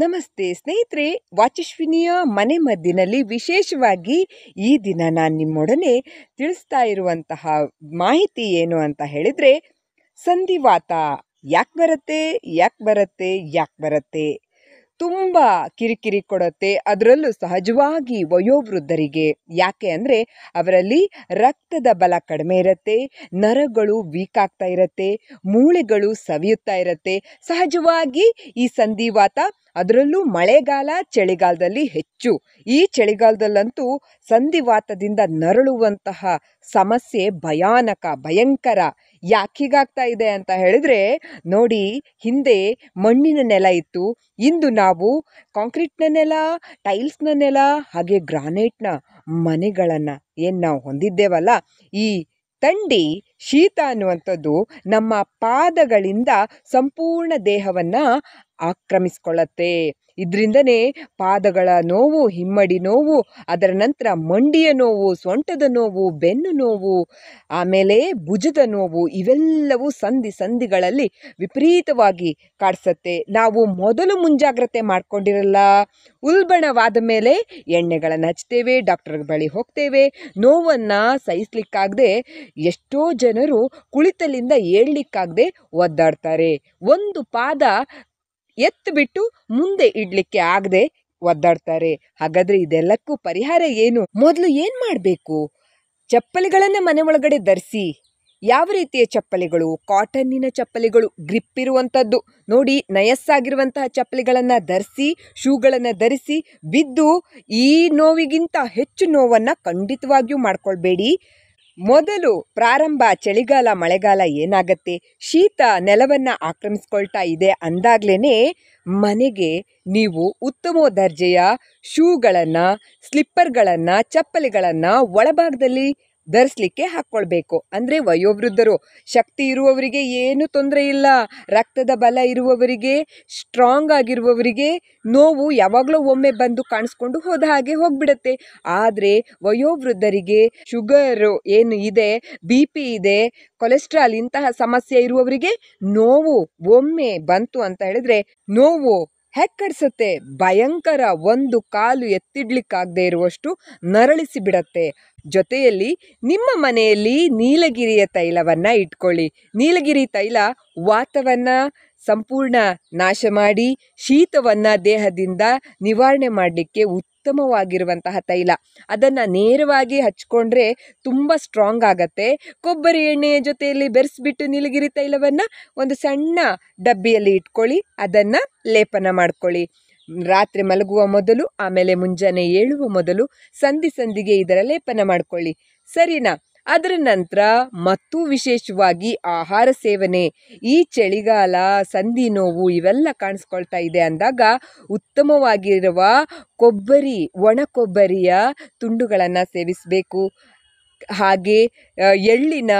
ನಮಸ್ತೆ ಸ್ನೇಹಿತರೆ, ವಾಚಸ್ವಿನಿಯ ಮನೆ ಮದ್ದಿನಲ್ಲಿ ವಿಶೇಷವಾಗಿ ಈ ದಿನ ನಾನು ನಿಮ್ಮೊಡನೆ ತಿಳಿಸ್ತಾ ಇರುವಂತಹ ಮಾಹಿತಿ ಏನು ಅಂತ ಹೇಳಿದರೆ, ಸಂಧಿವಾತ. ಯಾಕೆ ಬರುತ್ತೆ ಯಾಕೆ ಬರುತ್ತೆ ಯಾಕೆ ಬರುತ್ತೆ? ತುಂಬ ಕಿರಿಕಿರಿ ಕೊಡುತ್ತೆ, ಅದರಲ್ಲೂ ಸಹಜವಾಗಿ ವಯೋವೃದ್ಧರಿಗೆ. ಯಾಕೆ ಅಂದರೆ, ಅವರಲ್ಲಿ ರಕ್ತದ ಬಲ ಕಡಿಮೆ ಇರುತ್ತೆ, ನರಗಳು ವೀಕ್ ಆಗ್ತಾ ಇರುತ್ತೆ, ಮೂಳೆಗಳು ಸವಿಯುತ್ತಾ ಇರುತ್ತೆ. ಸಹಜವಾಗಿ ಈ ಸಂಧಿವಾತ ಅದರಲ್ಲೂ ಮಳೆಗಾಲ ಚಳಿಗಾಲದಲ್ಲಿ ಹೆಚ್ಚು. ಈ ಚಳಿಗಾಲದಲ್ಲಂತೂ ಸಂಧಿವಾತದಿಂದ ನರಳುವಂತಹ ಸಮಸ್ಯೆ ಭಯಾನಕ, ಭಯಂಕರ ಯಾಕೆ ಇದೆ ಅಂತ ಹೇಳಿದ್ರೆ, ನೋಡಿ ಹಿಂದೆ ಮಣ್ಣಿನ ನೆಲ ಇತ್ತು. ಇಂದು ನಾವು ಕಾಂಕ್ರೀಟ್ನ ನೆಲ, ಟೈಲ್ಸ್ನ ನೆಲ, ಹಾಗೆ ಗ್ರಾನೈಟ್ನ ಮನೆಗಳನ್ನು ಏನು ನಾವು ಹೊಂದಿದ್ದೇವಲ್ಲ, ಈ ತಂಡಿ, ಶೀತ ಅನ್ನುವಂಥದ್ದು ನಮ್ಮ ಪಾದಗಳಿಂದ ಸಂಪೂರ್ಣ ದೇಹವನ್ನು ಆಕ್ರಮಿಸ್ಕೊಳ್ಳತ್ತೆ. ಇದರಿಂದನೇ ಪಾದಗಳ ನೋವು, ಹಿಮ್ಮಡಿ ನೋವು, ಅದರ ನಂತರ ಮಂಡಿಯ ನೋವು, ಸೊಂಟದ ನೋವು, ಬೆನ್ನು ನೋವು, ಆಮೇಲೆ ಭುಜದ ನೋವು, ಇವೆಲ್ಲವೂ ಸಂಧಿ ಸಂಧಿಗಳಲ್ಲಿ ವಿಪರೀತವಾಗಿ ಕಾಡಿಸತ್ತೆ. ನಾವು ಮೊದಲು ಮುಂಜಾಗ್ರತೆ ಮಾಡಿಕೊಂಡಿರಲ್ಲ. ಉಲ್ಬಣವಾದ ಮೇಲೆ ಎಣ್ಣೆಗಳನ್ನು ಹಚ್ತೇವೆ, ಡಾಕ್ಟರ್ ಬಳಿ ಹೋಗ್ತೇವೆ. ನೋವನ್ನು ಸಹಿಸ್ಲಿಕ್ಕಾಗದೆ ಎಷ್ಟೋ ಜನರು ಕುಳಿತಲಿಂದ ಏಳಲಿಕ್ಕಾಗದೆ ಒದ್ದಾಡ್ತಾರೆ. ಒಂದು ಪಾದ ಎತ್ತು ಬಿಟ್ಟು ಮುಂದೆ ಇಡ್ಲಿಕ್ಕೆ ಆಗದೆ ಒದ್ದಾಡ್ತಾರೆ. ಹಾಗಾದ್ರೆ ಇದೆಲ್ಲಕ್ಕೂ ಪರಿಹಾರ ಏನು? ಮೊದಲು ಏನು ಮಾಡಬೇಕು? ಚಪ್ಪಲಿಗಳನ್ನು ಮನೆ ಒಳಗಡೆ ಧರಿಸಿ. ಯಾವ ರೀತಿಯ ಚಪ್ಪಲಿಗಳು? ಕಾಟನ್ನಿನ ಚಪ್ಪಲಿಗಳು, ಗ್ರಿಪ್ ಇರುವಂಥದ್ದು. ನೋಡಿ, ನಯಸ್ಸಾಗಿರುವಂತಹ ಚಪ್ಪಲಿಗಳನ್ನು ಧರಿಸಿ, ಶೂಗಳನ್ನು ಧರಿಸಿ, ಬಿದ್ದು ಈ ನೋವಿಗಿಂತ ಹೆಚ್ಚು ನೋವನ್ನು ಖಂಡಿತವಾಗಿಯೂ ಮಾಡ್ಕೊಳ್ಬೇಡಿ. ಮೊದಲು ಪ್ರಾರಂಭ ಚಳಿಗಾಲ, ಮಳೆಗಾಲ ಏನಾಗತ್ತೆ? ಶೀತ ನೆಲವನ್ನು ಆಕ್ರಮಿಸ್ಕೊಳ್ತಾ ಇದೆ ಅಂದಾಗ್ಲೇ ಮನೆಗೆ ನೀವು ಉತ್ತಮ ದರ್ಜೆಯ ಶೂಗಳನ್ನು, ಸ್ಲಿಪ್ಪರ್ಗಳನ್ನು, ಚಪ್ಪಲಿಗಳನ್ನು ಒಳಭಾಗದಲ್ಲಿ ಧರಿಸ್ಲಿಕ್ಕೆ ಹಾಕ್ಕೊಳ್ಬೇಕು. ಅಂದರೆ ವಯೋವೃದ್ಧರು, ಶಕ್ತಿ ಇರುವವರಿಗೆ ಏನು ತೊಂದರೆ ಇಲ್ಲ. ರಕ್ತದ ಬಲ ಇರುವವರಿಗೆ ಸ್ಟ್ರಾಂಗ್ ಆಗಿರುವವರಿಗೆ ನೋವು ಯಾವಾಗಲೂ ಒಮ್ಮೆ ಬಂದು ಕಾಣಿಸ್ಕೊಂಡು ಹೋದ ಹಾಗೆ ಹೋಗ್ಬಿಡತ್ತೆ. ಆದರೆ ವಯೋವೃದ್ಧರಿಗೆ ಶುಗರು ಏನು ಇದೆ ಬಿ ಪಿ ಇದೆ ಕೊಲೆಸ್ಟ್ರಾಲ್ ಇಂತಹ ಸಮಸ್ಯೆ ಇರುವವರಿಗೆ ನೋವು ಒಮ್ಮೆ ಬಂತು ಅಂತ ಹೇಳಿದ್ರೆ ನೋವು ಹೆಕ್ಕಡಿಸುತ್ತೆ ಭಯಂಕರ ಒಂದು ಕಾಲು ಎತ್ತಿಡ್ಲಿಕ್ಕಾಗದೇ ಇರುವಷ್ಟು ನರಳಿಸಿ ಬಿಡತ್ತೆ ಜೊತೆಯಲ್ಲಿ ನಿಮ್ಮ ಮನೆಯಲ್ಲಿ ನೀಲಗಿರಿಯ ತೈಲವನ್ನು ಇಟ್ಕೊಳ್ಳಿ. ನೀಲಗಿರಿ ತೈಲ ವಾತವನ್ನು ಸಂಪೂರ್ಣ ನಾಶ ಮಾಡಿ, ಶೀತವನ್ನು ದೇಹದಿಂದ ನಿವಾರಣೆ ಮಾಡಲಿಕ್ಕೆ ಉತ್ತಮವಾಗಿರುವಂತಹ ತೈಲ. ಅದನ್ನು ನೇರವಾಗಿ ಹಚ್ಕೊಂಡ್ರೆ ತುಂಬ ಸ್ಟ್ರಾಂಗ್ ಆಗತ್ತೆ. ಕೊಬ್ಬರಿ ಎಣ್ಣೆಯ ಜೊತೆಯಲ್ಲಿ ಬೆರೆಸಿಬಿಟ್ಟು ನೀಲಗಿರಿ ತೈಲವನ್ನು ಒಂದು ಸಣ್ಣ ಡಬ್ಬಿಯಲ್ಲಿ ಇಟ್ಕೊಳ್ಳಿ, ಅದನ್ನು ಲೇಪನ ಮಾಡ್ಕೊಳ್ಳಿ. ರಾತ್ರಿ ಮಲಗುವ ಮೊದಲು, ಆಮೇಲೆ ಮುಂಜಾನೆ ಏಳುವ ಮೊದಲು ಸಂಧಿ ಸಂಧಿಗೆ ಇದರ ಲೇಪನ ಮಾಡಿಕೊಳ್ಳಿ. ಸರಿನಾ? ಅದರ ನಂತರ ಮತ್ತೂ ವಿಶೇಷವಾಗಿ ಆಹಾರ ಸೇವನೆ. ಈ ಚಳಿಗಾಲ, ಸಂಧಿ ನೋವು ಇವೆಲ್ಲ ಕಾಣಿಸ್ಕೊಳ್ತಾ ಇದೆ ಅಂದಾಗ ಉತ್ತಮವಾಗಿರುವ ಕೊಬ್ಬರಿ ಒಣ ಕೊಬ್ಬರಿಯ ತುಂಡುಗಳನ್ನು ಸೇವಿಸಬೇಕು. ಹಾಗೆ ಎಳ್ಳಿನ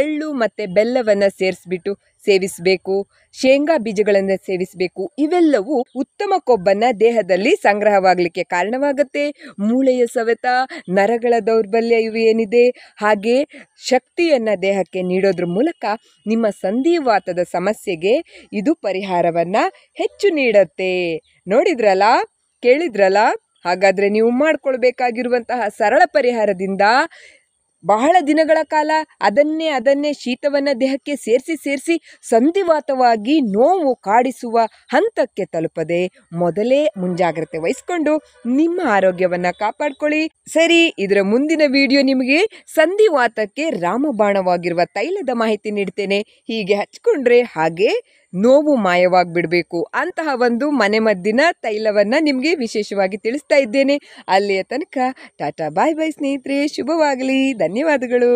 ಎಳ್ಳು ಮತ್ತು ಬೆಲ್ಲವನ್ನು ಸೇರಿಸ್ಬಿಟ್ಟು ಸೇವಿಸಬೇಕು, ಶೇಂಗಾ ಬೀಜಗಳನ್ನು ಸೇವಿಸಬೇಕು, ಇವೆಲ್ಲವೂ ಉತ್ತಮ ಕೊಬ್ಬನ್ನು ದೇಹದಲ್ಲಿ ಸಂಗ್ರಹವಾಗಲಿಕ್ಕೆ ಕಾರಣವಾಗುತ್ತೆ. ಮೂಳೆಯ ಸವೆತ, ನರಗಳ ದೌರ್ಬಲ್ಯ ಇವು ಏನಿದೆ? ಹಾಗೆ ಶಕ್ತಿಯನ್ನು ದೇಹಕ್ಕೆ ನೀಡೋದ್ರ ಮೂಲಕ ನಿಮ್ಮ ಸಂಧಿವಾತದ ಸಮಸ್ಯೆಗೆ ಇದು ಪರಿಹಾರವನ್ನು ಹೆಚ್ಚು ನೀಡುತ್ತೆ. ನೋಡಿದ್ರಲ್ಲ? ಕೇಳಿದ್ರಲ್ಲ? ಹಾಗಾದರೆ ನೀವು ಮಾಡಿಕೊಳ್ಬೇಕಾಗಿರುವಂತಹ ಸರಳ ಪರಿಹಾರದಿಂದ ಬಹಳ ದಿನಗಳ ಕಾಲ ಅದನ್ನೇ ಅದನ್ನೇ ಶೀತವನ್ನು ದೇಹಕ್ಕೆ ಸೇರಿಸಿ ಸೇರಿಸಿ ಸಂಧಿವಾತವಾಗಿ ನೋವು ಕಾಡಿಸುವ ಹಂತಕ್ಕೆ ತಲುಪದೆ ಮೊದಲೇ ಮುಂಜಾಗ್ರತೆ ವಹಿಸಿಕೊಂಡು ನಿಮ್ಮ ಆರೋಗ್ಯವನ್ನು ಕಾಪಾಡ್ಕೊಳ್ಳಿ. ಸರಿ, ಇದರ ಮುಂದಿನ ವಿಡಿಯೋ ನಿಮಗೆ ಸಂಧಿವಾತಕ್ಕೆ ರಾಮಬಾಣವಾಗಿರುವ ತೈಲದ ಮಾಹಿತಿ ನೀಡ್ತೇನೆ. ಹೀಗೆ ಹಚ್ಕೊಂಡ್ರೆ ಹಾಗೆ ನೋವು ಮಾಯವಾಗಿಬಿಡಬೇಕು ಅಂತಹ ಒಂದು ಮನೆಮದ್ದಿನ ತೈಲವನ್ನು ನಿಮಗೆ ವಿಶೇಷವಾಗಿ ತಿಳಿಸ್ತಾ ಇದ್ದೇನೆ. ಅಲ್ಲಿಯ ತನಕ ಟಾಟಾ, ಬಾಯ್ ಬಾಯ್ ಸ್ನೇಹಿತರೆ, ಶುಭವಾಗಲಿ. ಧನ್ಯವಾದಗಳು.